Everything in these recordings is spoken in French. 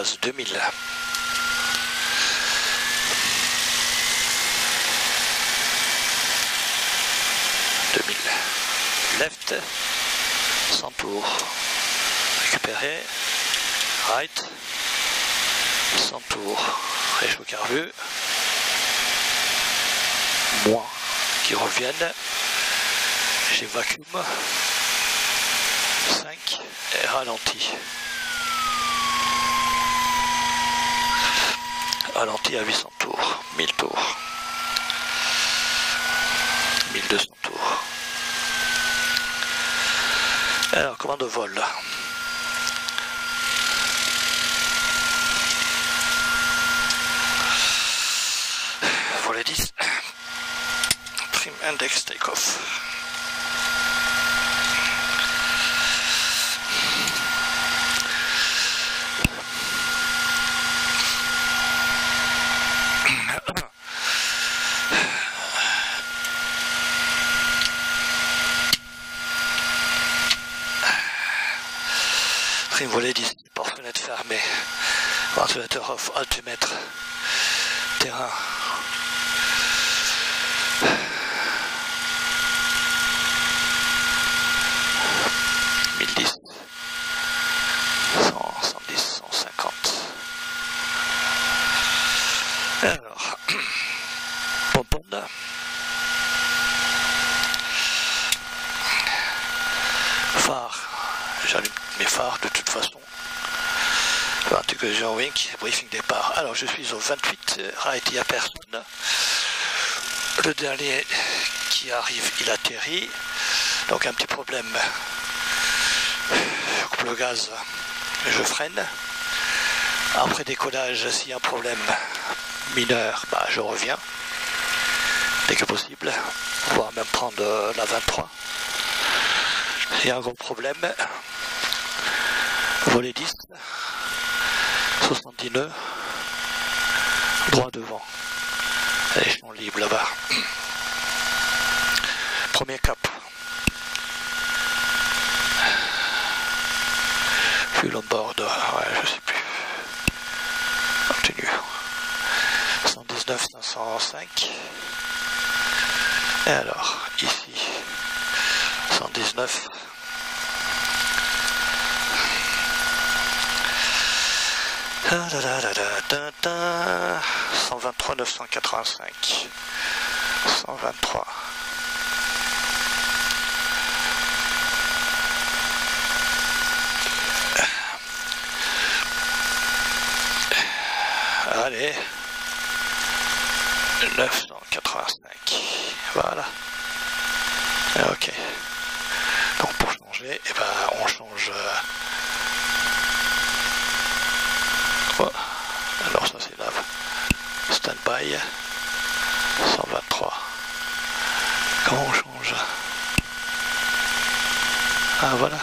gaz 2000. 2000. Left, 100 tours. Récupérer, right, 100 tours. Réchaud carbu. Moins qui reviennent. J'ai vacuum. 5 et ralenti. Ralenti à 800 tours, 1000 tours, 1200 tours. Alors, commande de vol. Volet 10. Trim index takeoff. Trim volet 10. Porte fenêtre fermée. Ventilateur off. Altumètre. Terrain. Wink, briefing départ. Alors je suis au 28, right, il n'y a personne. Le dernier qui arrive, il atterrit. Donc un petit problème. Je coupe le gaz, je freine. Après décollage, s'il y a un problème mineur, bah, je reviens. Dès que possible. Voire même prendre la 23. S'il y a un gros problème, volet 10, 70 nœuds, droit devant. Échelon libre là-bas. Premier cap. Fuel on board, ouais, je sais plus. Continue. 119 505. Et alors, ici, 119. 123 985. 123. Allez. 985. Voilà. Ok. Donc pour changer, eh ben, on change. Oh. Alors ça c'est la standby 123. Comment on change? Ah voilà.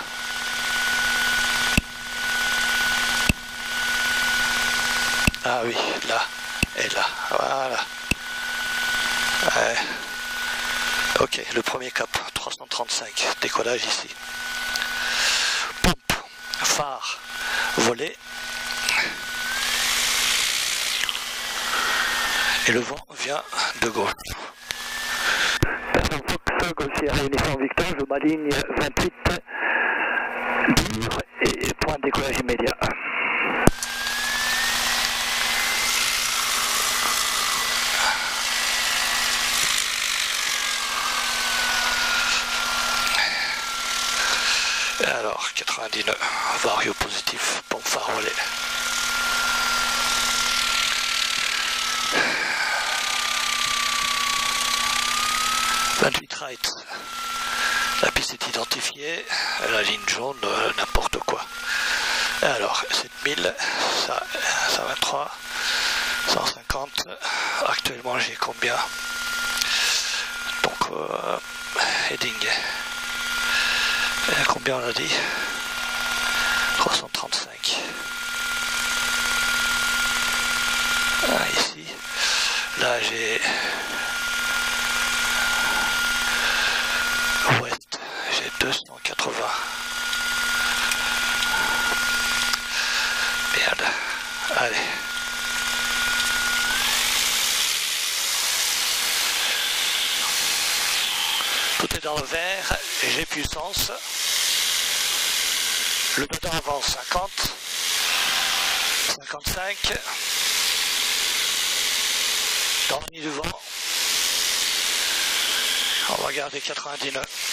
Ah oui, là et là. Voilà. Ok, le premier cap, 335, décollage ici. Pompe, phare, volet. Et le vent vient de gauche. Victor, je m'aligne 28, dur et point de décollage immédiat. Alors, 99, vario positif, pompe phare relais. La piste est identifiée, la ligne jaune, euh, n'importe quoi. Alors, 7000, ça, 123, 150. Actuellement, j'ai combien? Donc, euh, heading. Combien on a dit? 335. Ah, ici. j'ai ouest, j'ai 280. Merde. Allez. Tout est dans le vert, j'ai puissance. Le dedans avance 50, 55. Dans le nid du vent. On va garder 99.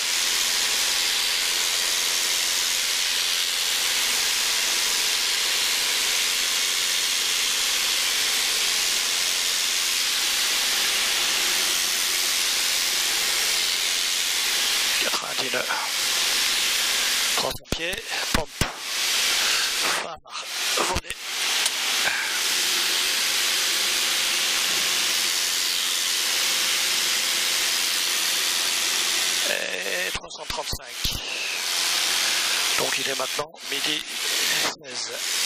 Donc il est maintenant midi 16.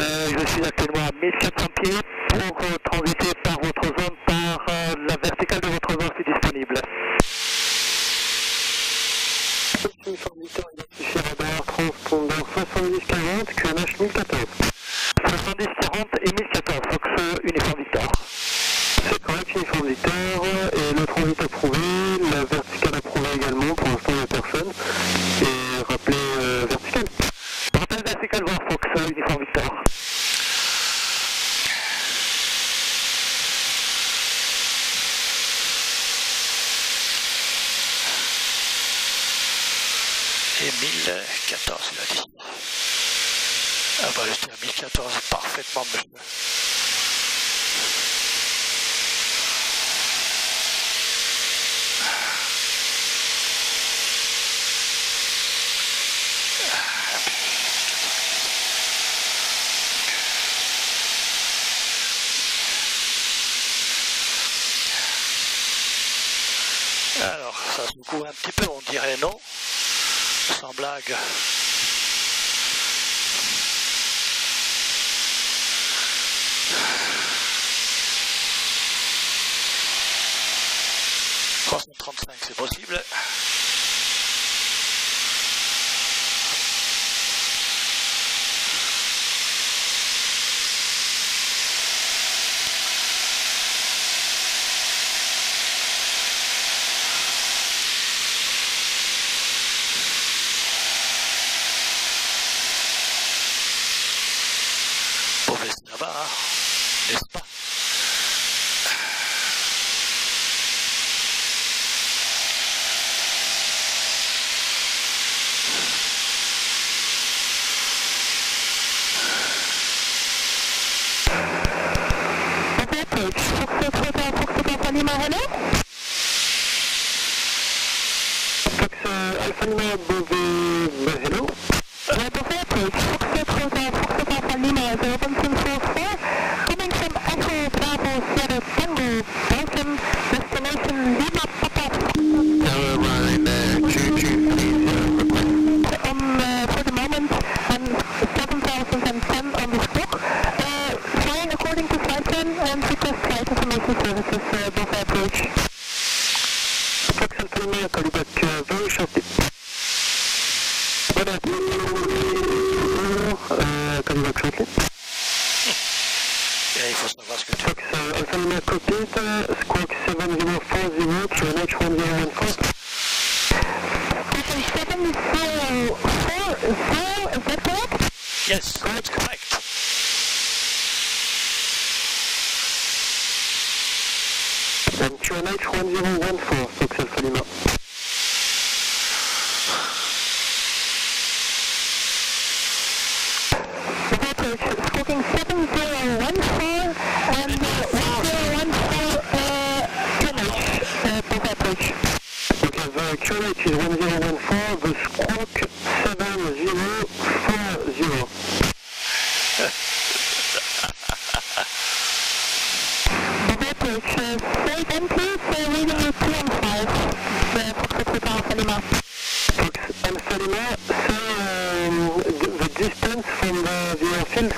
Euh, je suis actuellement à 1400 pieds pour euh, transiter par votre zone, par euh, la verticale de votre zone si disponible. Victor, identifié radar, transpondeur 7040, QNH 1014. 70, 40 et 1014, Fox euh, Uniforme Victor. C'est correct, Uniforme Victor, et le transit approuvé, la verticale approuvée également, pour l'instant il n'y a personne. Et rappelez euh, verticale. Rappel vertical voir Fox euh, Uniforme Victor. Et 1014, il a dit. Ah bah j'étais à 1014 parfaitement monsieur. Alors, ça se couvre un petit peu, on dirait non. Sans blague. « 335 c'est possible. Pour rester là-bas, hein, n'est-ce pas Fox euh, Alpha Lima Beauvais, bah, hello. Airline uh, 22, please, uh, request. Fox Alpha Lima, call you back uh, very shortly. Voilà. Uh, call you back shortly. cockpit, uh, squawk 7040 to NH 1014. Station 704, is that correct? Yes, that's correct. QNH 1014, Fox Alpha Lima. Squawking 7014 and uh, 1014 uh, QNH, uh, approach. Okay, the QNH is 1014, the squawk Lima, say um, the, the distance from the, the airfield.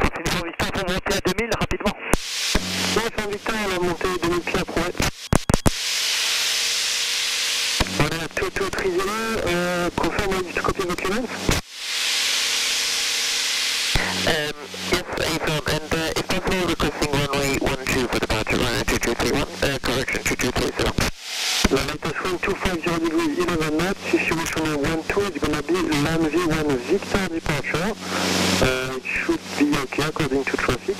Sylvain Victor, pour monter à 2000 rapidement. Ouais, c'est Victor, on a monté 2000 pieds après. Voilà, tout, tout trisé, euh, confirm ready to copy documents. According to traffic.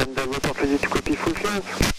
And the report ready to copy full clearance.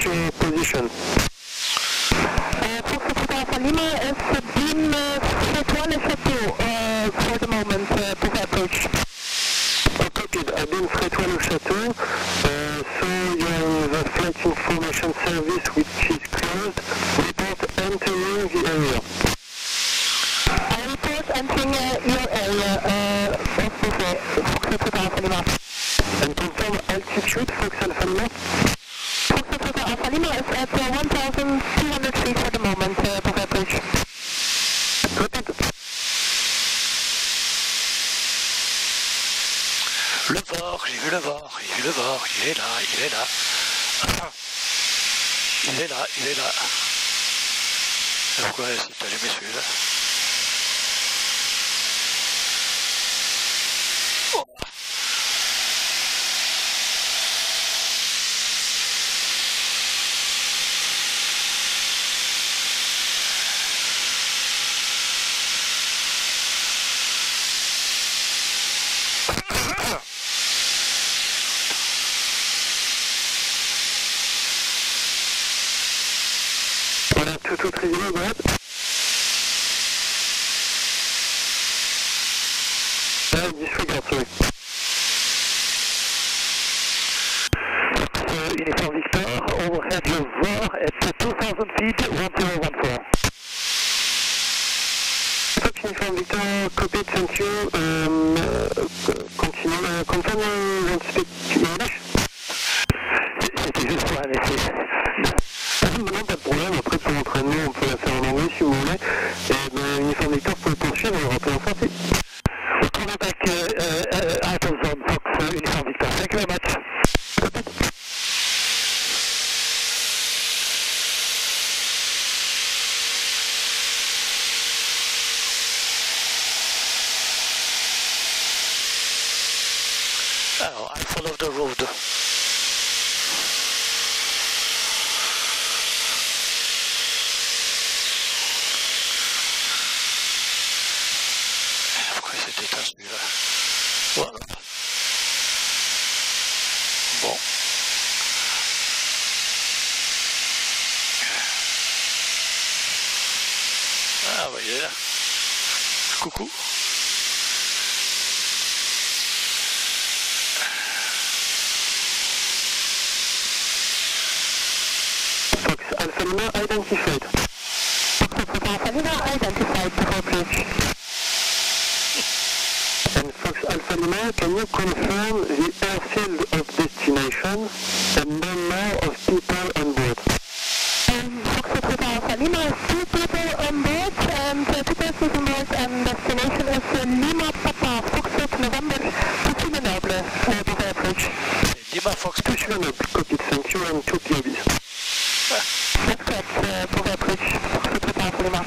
To position. Uh, Fox Alpha Lima Frétois Le Château uh, for the moment, uh, both approach. I've been Frétois Le Château, uh, so you're in the flight information service which is closed. Report entering the area. I report entering uh, your area uh, of Beauvais, Fox Alpha Lima. And confirm altitude, Fox Alpha Lima. At uh, 1,200 feet for the moment, uh, approach. Repeat. Le VOR, j'ai vu le VOR, j'ai vu le VOR, il est là, il est là. Il est là, il est là. Pourquoi t'as jamais celui-là? Tout, tout très ahead. Uh, disregard. Uh, Uniform Victor, overhead 1000 feet, 1014. Fox Uniform Victor, copied, thank you. Um, uh, continue, uh, confirm you want to speak English C'était juste pour un essai. Ah, non, pas de problème. Après, pour l'entraînement, on peut la faire en anglais si vous voulez. Et ben, Uniform Victor peut poursuivre en rappelant ça. We'll call back uh, uh, uh, out of zone, Fox uh, Uniform Victor. Thank you very much. Alors, I follow the road. Pourquoi il s'est éteint celui-là Voilà. Bon. Ah, bah, il est là. Coucou. Fox Alpha Lima identified. Fox Alpha Lima identified before bridge. And Fox Alpha Lima, can you confirm the airfield of destination and number of people on board? Um, Fox Alpha Lima is two people on board and uh, two persons on board and destination is uh, Lima Papa Foxtrot November to Simenoble uh, before bridge. Lima Fox Two Chinook, copied, thank you, and two POBs. That's correct, uh, before bridge. Fox Alpha Lima.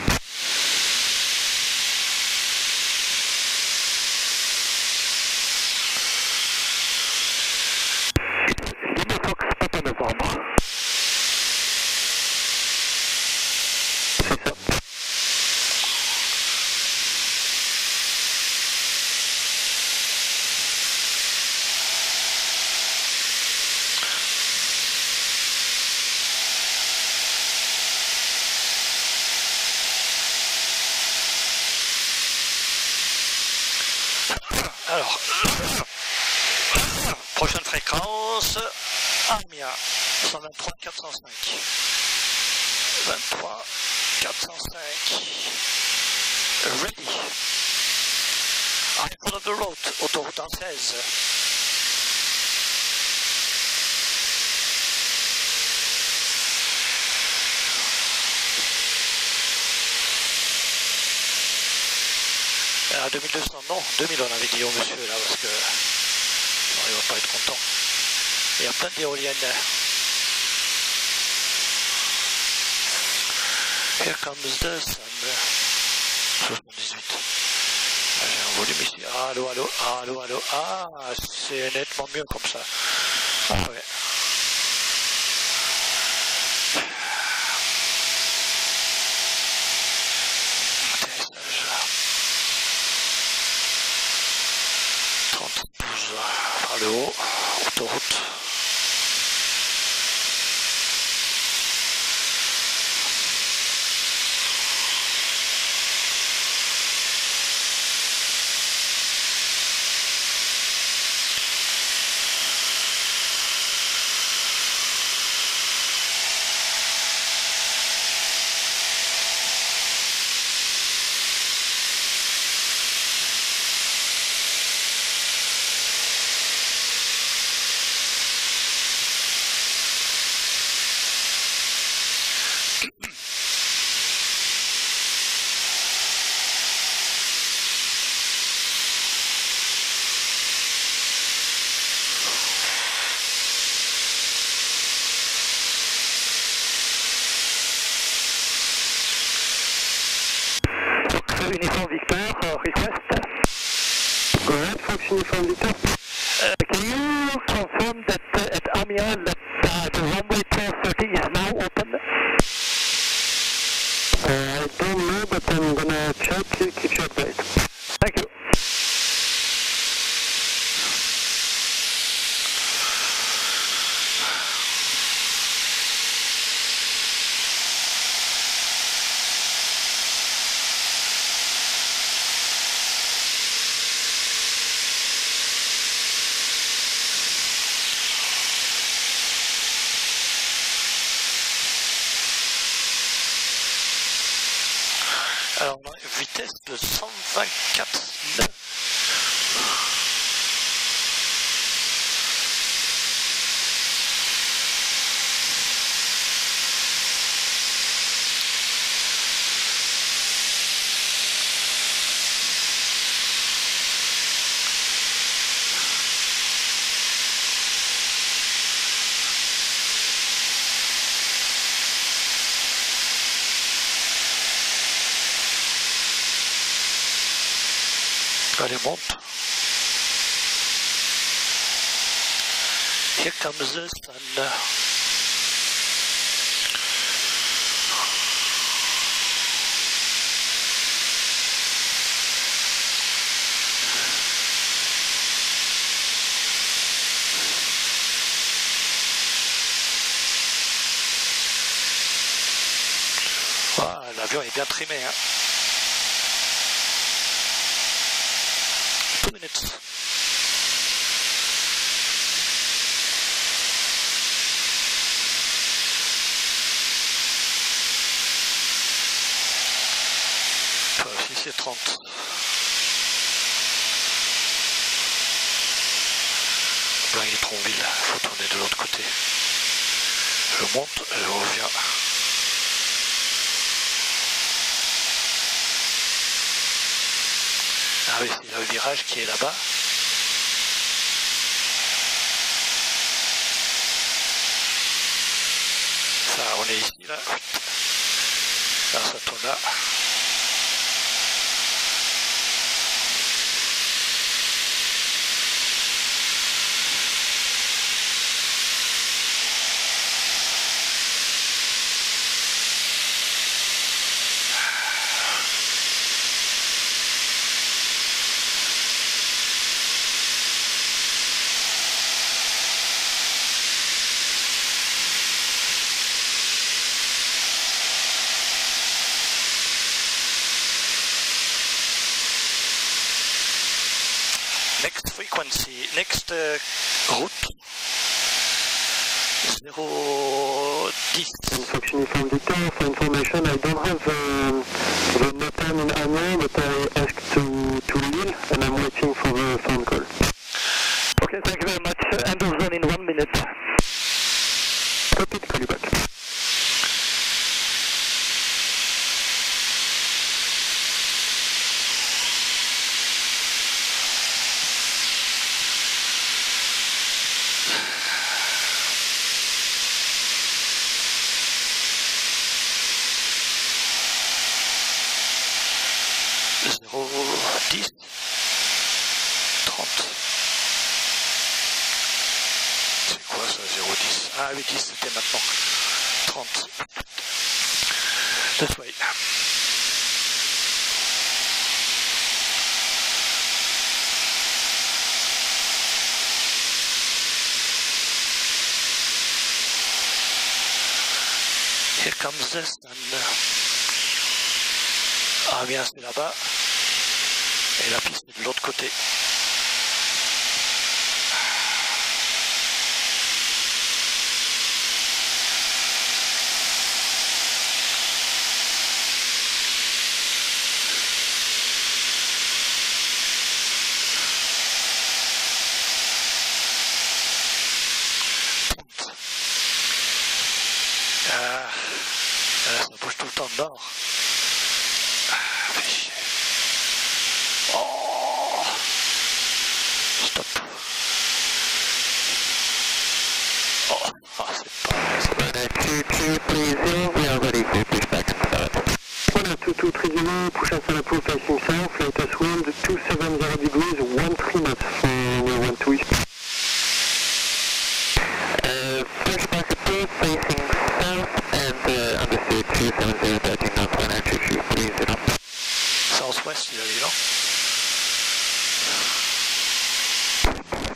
Lima Fox Papa Novembre. C'est ça. Alors, prochaine fréquence, Amiens, 123 405. 23 405. Ready. I follow the road, autoroute en 16. 2200, non, 2000 on avait dit au monsieur là, parce que il va pas être content. Il y a plein d'éoliennes. Here comes the sun. 78. Ah, J'ai un volume ici. Allô, allô, allô, allô. Ah, c'est nettement mieux comme ça. Ah ouais. Monte. Here comes the sun. Ah, L'avion est bien trimé. Hein. Two minutes. C'est 30. Là, il est Tronville, il faut tourner de l'autre côté. Je monte, je reviens. Ah oui, c'est le virage qui est là-bas. Ça, on est ici, là. Ça tourne là. Next frequency, next uh, route. 010. Fox Uniform Victor, for information, I don't have um, the NOTAM in Amiens, but I asked to, to Lille, and I'm waiting for the phone call. Okay, thank you very much. End of zone in one minute. Copy, call you back. Zéro dix trente. C'est quoi ça, 010 Ah oui, 10 c'était maintenant. 30. This way. Here comes the sun. Ah bien, c'est là-bas. Et la piste de l'autre côté. Ah, ah, ça bouge tout le temps de bord. Ah, fais chier. Oh Stop. Oh, ah, c'est pas... c'est pas- Voilà, 2230, push us on a pool facing south, flight us wind 270 degrees, 13 knots for your 12 east. Uh, push back a pool facing south and uh, understood 270 13 knots when entry 330. Southwest, il a dit, non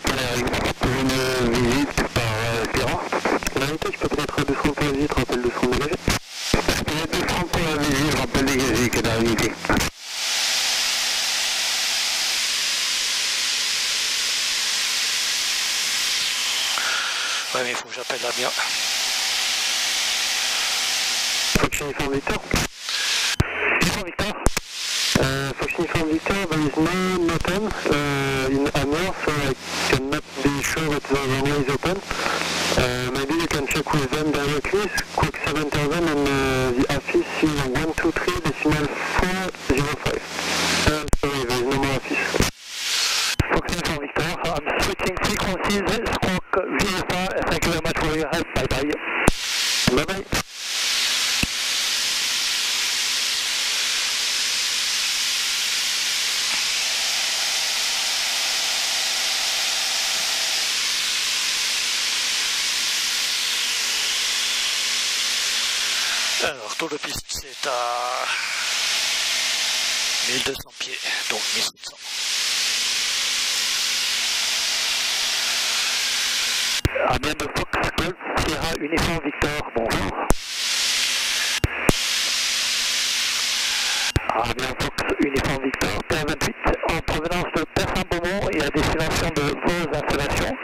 Voilà, pour une visite par euh, Ferrand. La vérité, je peux peut-être descendre pour la visite, rappel de son dégagé. Je peux descendre pour la visite, rappel dégagé, que la visite. Ouais, mais il faut que j'appelle Uniform Victor. Uniform Victor. Euh, Victor, there is no uh, in Amiens, so I cannot be sure that the runway is open. Uh, maybe you can check with them directly, Quick 7000 and uh, the office is 123 decimal 405. Uh, sorry, there is no more office. Fox Uniform Victor, I'm switching frequencies, Squawk VFA, thank you very much for your help, bye bye. Bye bye. Alors, tour de piste, c'est à 1200 pieds, donc 1700. Amiens de Fox Golf Sierra Uniform Victor, bonjour. Amiens Fox Uniform Victor, PR28 en provenance de À destination de vos installations.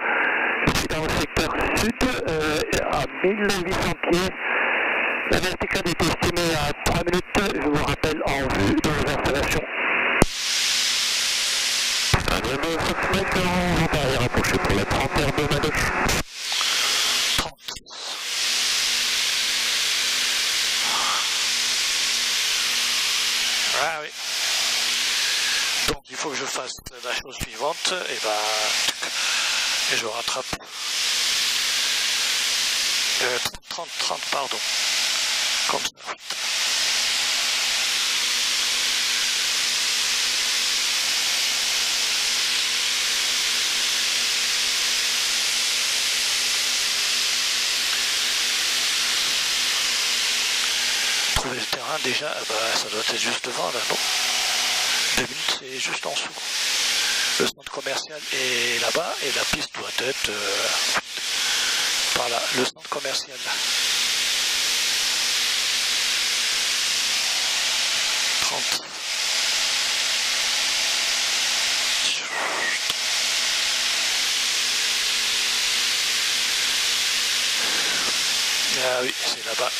Je dans le secteur sud euh, à 1800 pieds. La verticale est estimée à 3 minutes, je vous rappelle en vue de vos installations. Fox Mike, on va y rapprocher pour la 30 de Madoche. 30. Ah oui. Donc la chose suivante, et ben et je rattrape. Euh, 30, 30, pardon. Comme ça. Trouver le terrain déjà, ah bah, ça doit être juste devant là, non? 2 minutes, c'est juste en dessous. Le centre commercial est là-bas et la piste doit être euh, par là, le centre commercial. Ah oui, c'est là-bas.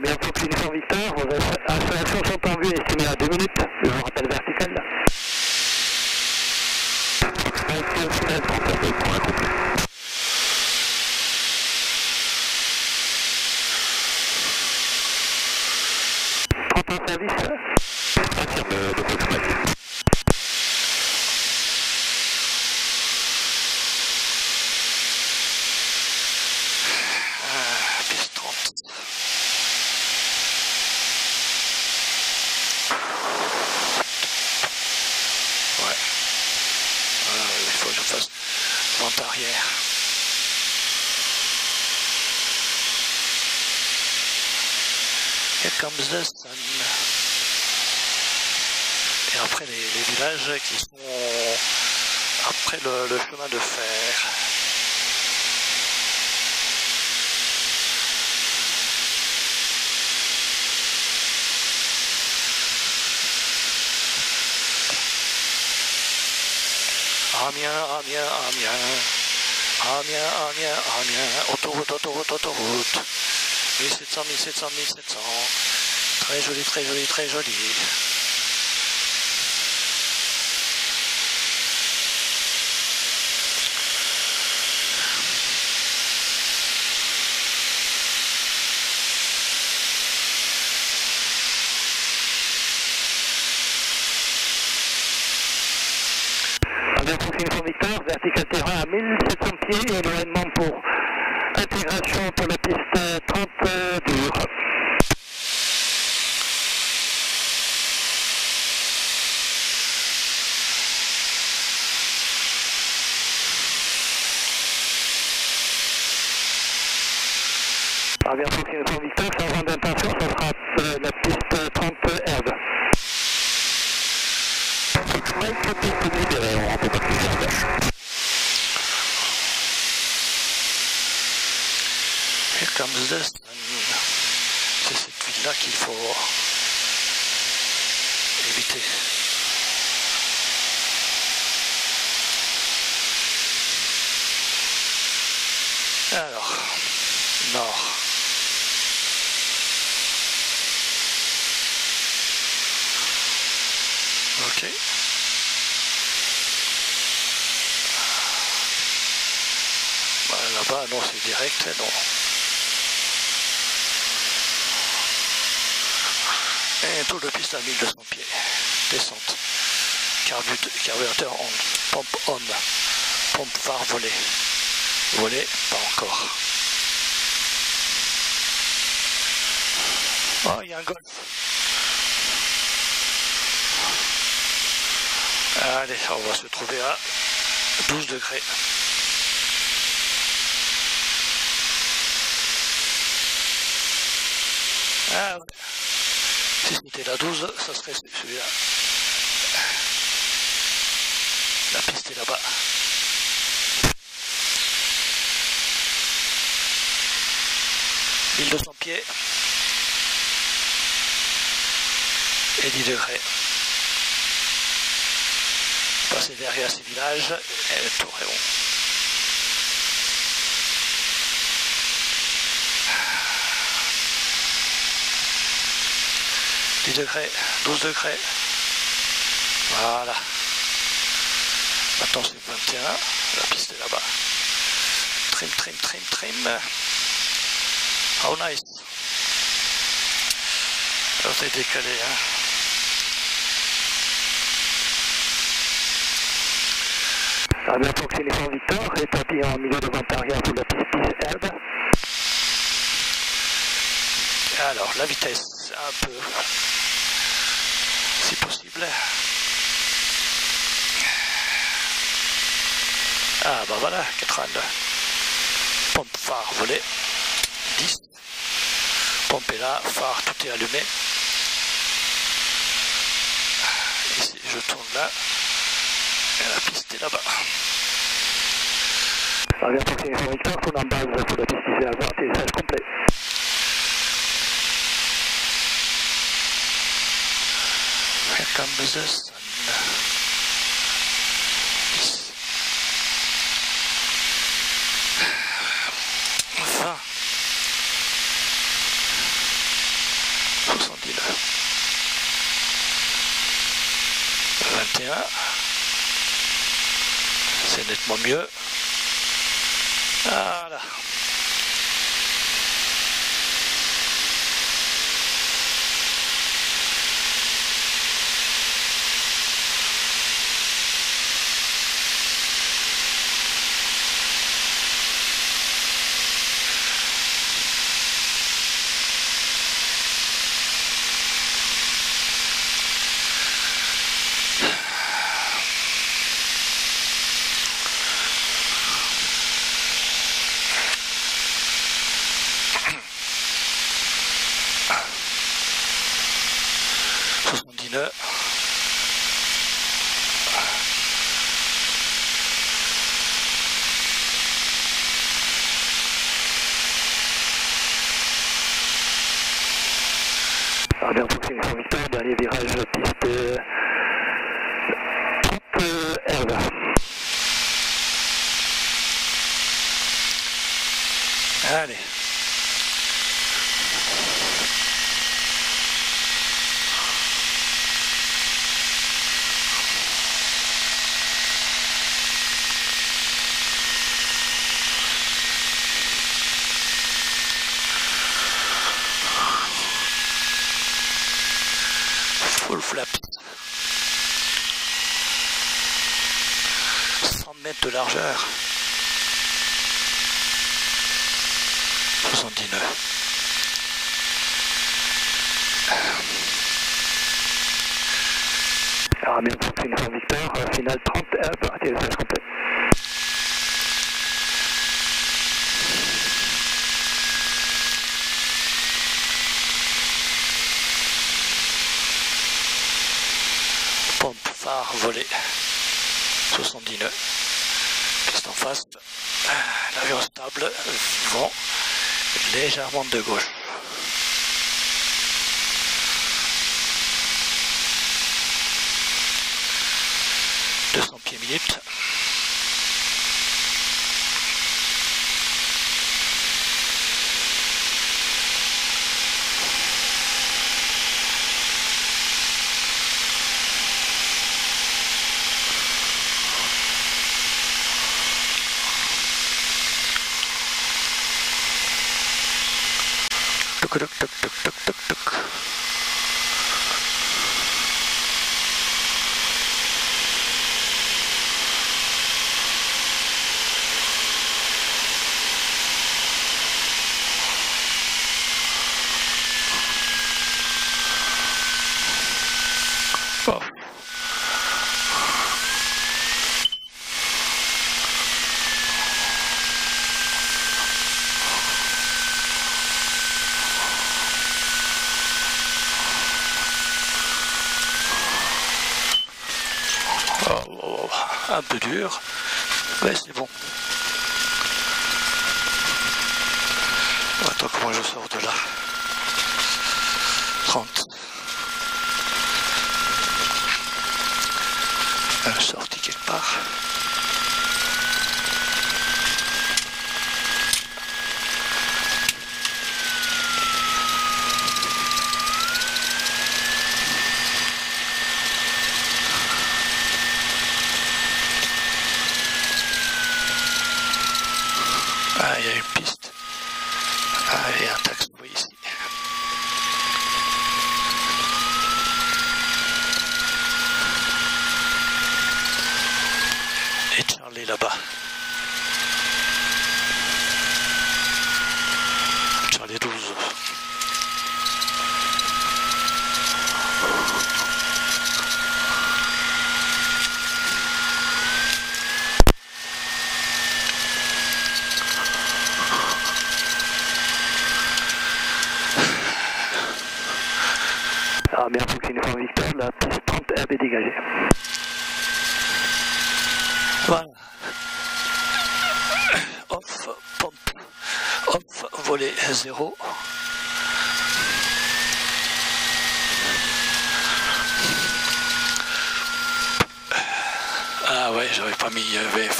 Bien Fox Uniform Victor, vos installations sont en vue estimées à 2 minutes, je vous rappelle vertical. Trente en service. Affirme de Fox Mike. Ah, piste 30. Ouais. Voilà, il faut que je fasse vente arrière. Here comes the sun. Et après les, qui sont après le, le chemin de fer. Amiens, Amiens, Amiens. Amiens, Amiens, Amiens. Autoroute, autoroute, autoroute. 1700, 1700, 1700. Très joli, très joli, très joli. Bien Fox Uniform Victor, vertical terrain à 1700 pieds et éloignement pour intégration pour la piste 30 euh, dure. Ah bien Fox Uniform Victor, changement d'intention, ça sera euh, la piste 30 herbe. Mike, piste libérée, on rentre pas plus vers gauche. Here comes the sun. C'est cette ville-là qu'il faut Alors, nord. Ok. Bah, Là-bas, non, c'est direct, non. Et tour de piste à 1200 pieds. Descente. Carburateur on. Pompe on. Pompe phare volée. Volée, pas encore. Oh, il y a un golf. Allez, on va se trouver à 12 degrés. Ah ouais. Si c'était la 12, ça serait celui-là. La piste est là-bas. « 1200 pieds et 10 degrés. Passer derrière ces villages et le tour est bon. « 10 degrés, 12 degrés. Voilà. Maintenant c'est 21. La piste est là-bas. Trim, trim, trim, trim. Oh nice. Ça s'est décalé. Hein. Ah bien, pour Téléphone Victor, établi en milieu de vente arrière pour la piste 10 Herbe. Alors, la vitesse, un peu, si possible. Ah bah voilà, 82. Pompe phare volée, 10. Pompe est là, phare, tout est allumé. Ici, je tourne là. Et la piste est là-bas. Bien, pour Victor, tourne en base pour la piste 10 Herbe, atterrissage complet. Here comes the sun. Enfin. 70 là. 21. C'est nettement mieux. Voilà. Soixante-dix-neuf. Ah bien, pour Téléphone Victor, dernier virage piste euh, 30 euh, Herbe. Allez. Full flap. 100 mètres de largeur. 79. Ah bien, pour Téléphone Victor, euh, finale 30 Herbe, atterrissage complet. Pompe phare volée. 79. Piste en face. Ah, L'avion stable. Vent légèrement de gauche. « 200 pieds minutes.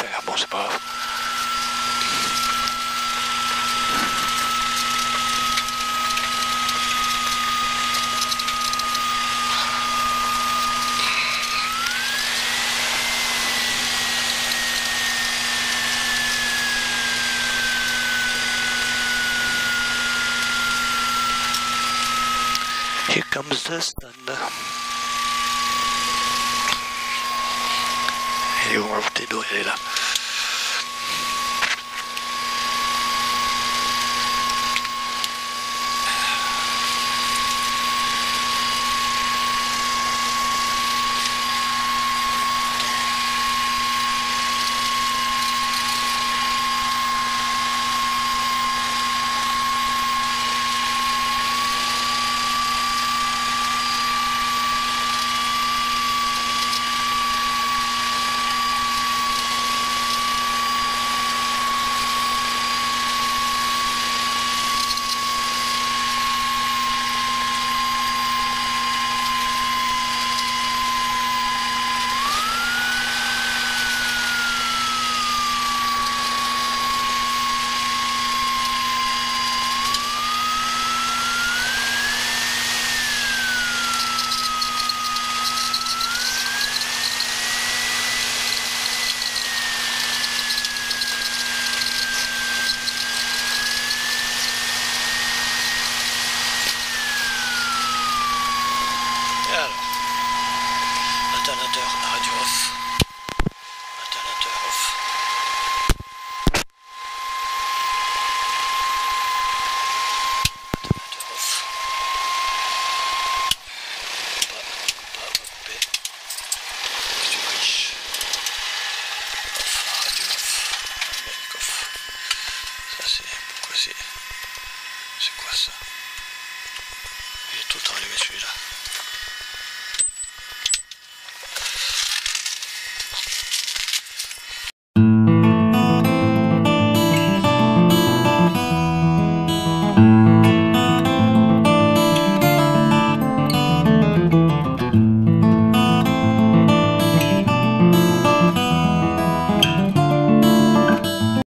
the apples above. Here comes the thunder. Anyway, what they do, they